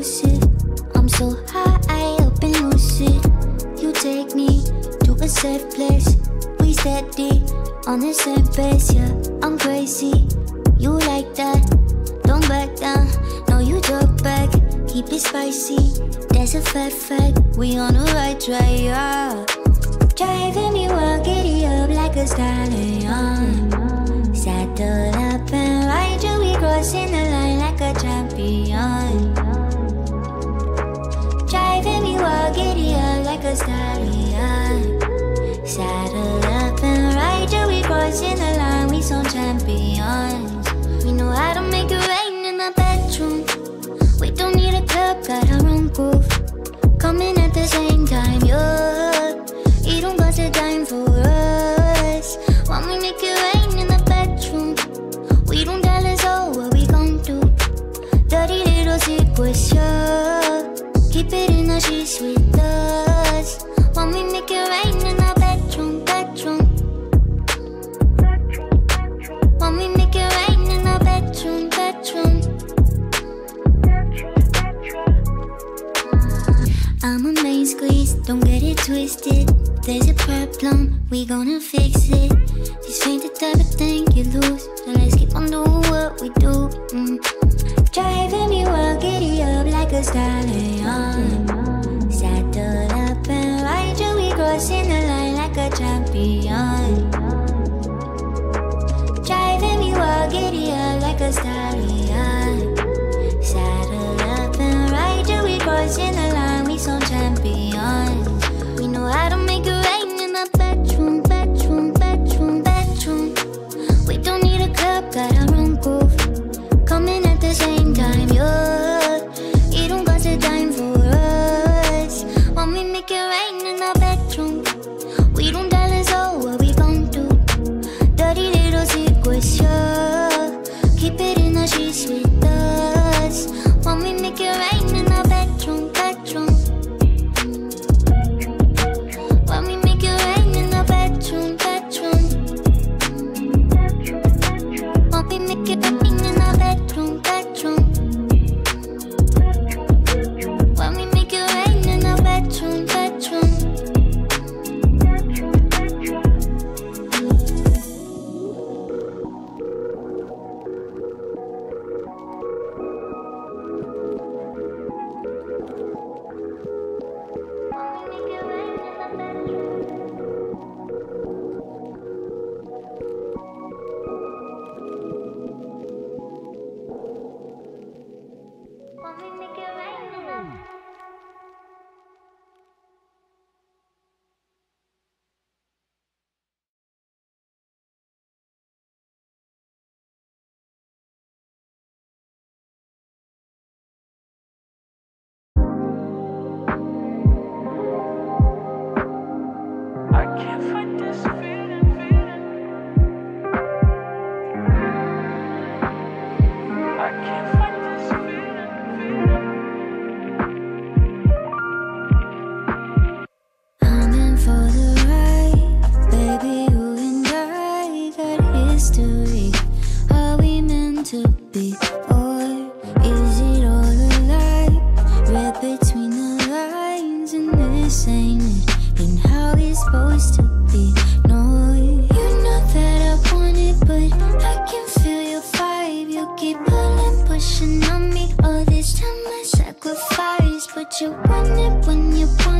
elusive. I'm so high up and lucid. You take me to a safe place. We steady on the same pace, yeah. I'm crazy. You like that? Don't back down. No, you talk back. Keep it spicy. That's a fat fact. We on the right track, yeah. Driving me wild, giddy up like a stallion. Saddle up and ride you, we crossing the a stallion. Saddle up and ride you, we crossing the line, we some champions. We know how to make it rain in the bedroom. We don't need a club, got our own groove. Coming at the same time, yeah. You don't got a dime for us. When we make it rain in the bedroom, we don't tell us all what we gon' do. Dirty little secrets, yeah. Keep it in the sheets with us. When we make it rain in the bedroom, bedroom. When we make it rain in the bedroom, bedroom. I'm a main squeeze, don't get it twisted. There's a problem, we gonna fix it. This ain't the type of thing you lose, up like I can't but you want it when you want